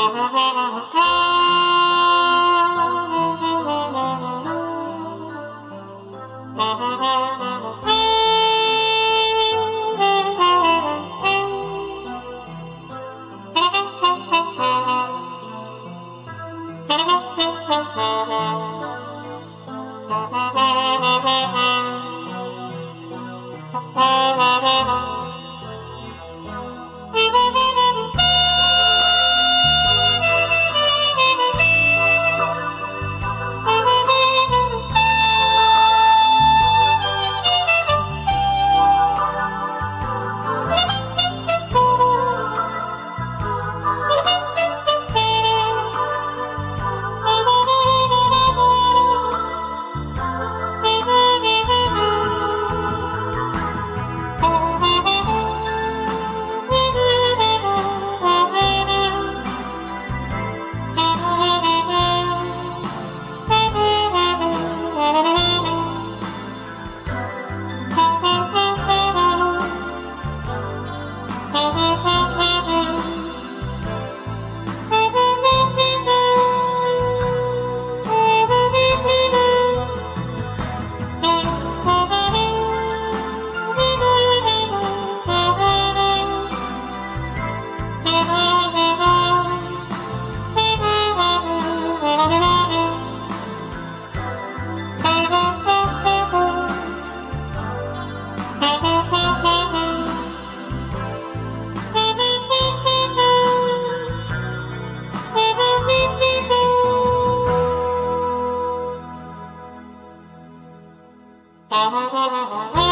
Oh, Uh-huh.